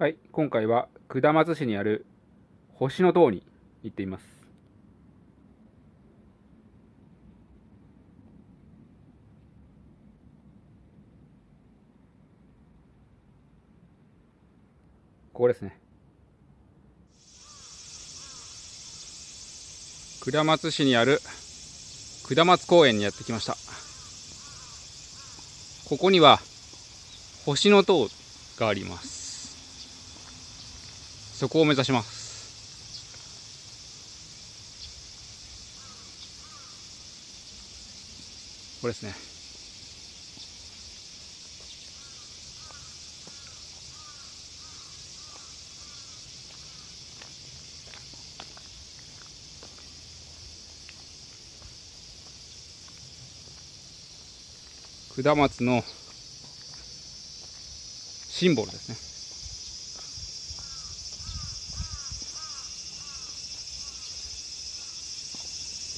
はい、今回は下松市にある星の塔に行っています。ここですね。下松市にある下松公園にやってきました。ここには星の塔があります。そこを目指します。これですね。下松のシンボルですね。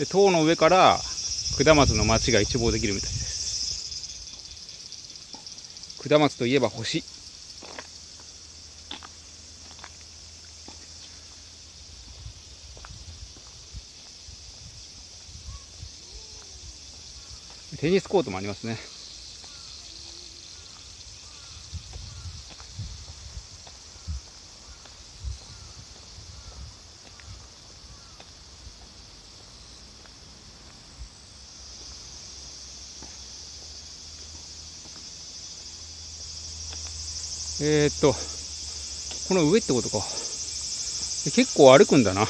で塔の上から下松の町が一望できるみたいです。下松といえば星。テニスコートもありますね。えー、っと、この上ってことか。結構歩くんだな。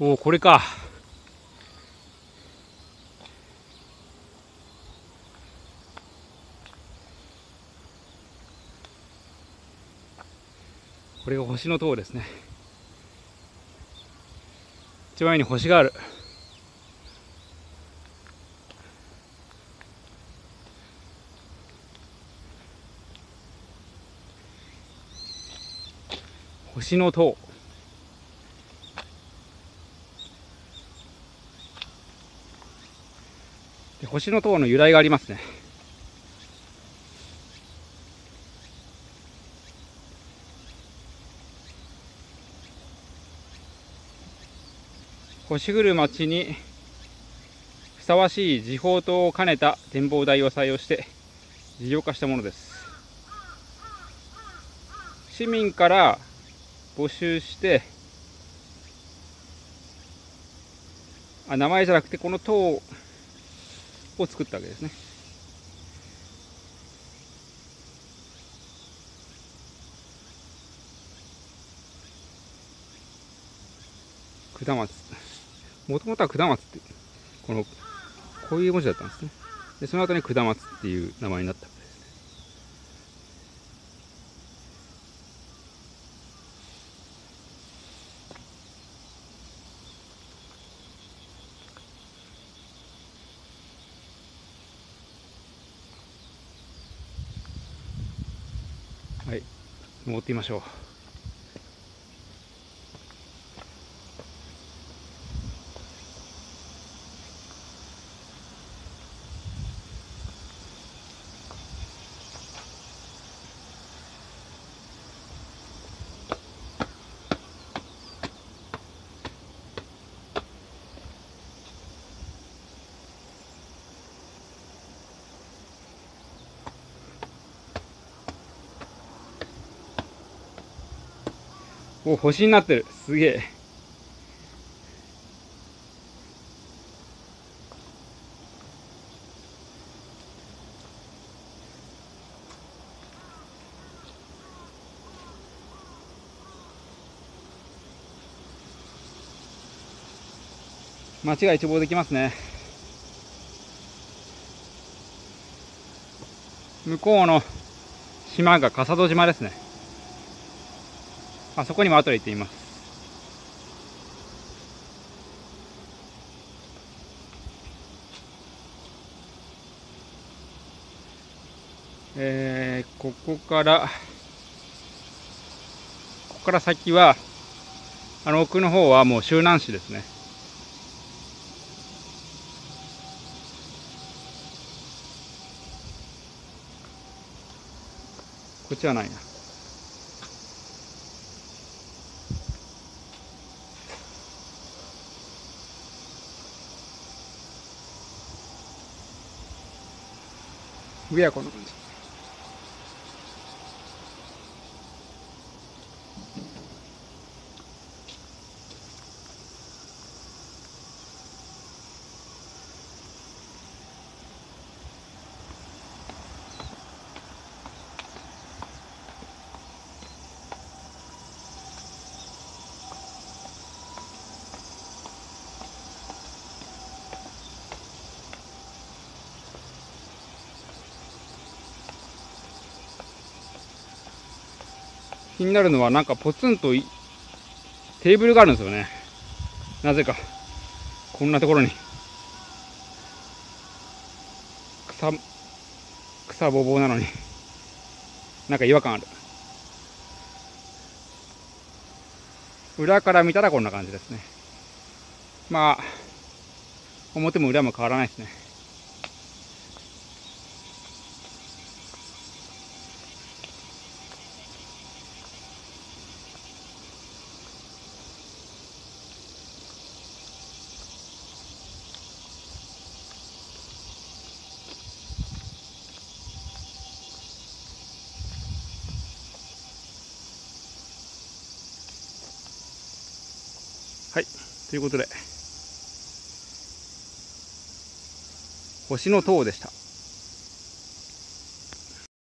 おお、これか。これが星の塔ですね。一番上に星がある。星の塔。星の塔の由来がありますね。星降る町にふさわしい時報塔を兼ねた展望台を採用して事業化したものです。市民から募集してあ名前じゃなくてこの塔を作ったわけですね。下松。もともとは下松って、この、こういう文字だったんですね。で、その後に下松っていう名前になったはい、登ってみましょう。お、星になってる。すげえ。街が一望できますね向こうの島が笠戸島ですねあそこにも後で行ってみます。えー、ここからここから先はあの奥の方はもう周南市ですね。こっちはないな。上はこ気になるのはなんかポツンとテーブルがあるんですよね。なぜか。こんなところに。草草ぼぼうなのに。なんか違和感ある。裏から見たらこんな感じですね。まあ表も裏も変わらないですね。はい。ということで。星の塔でした。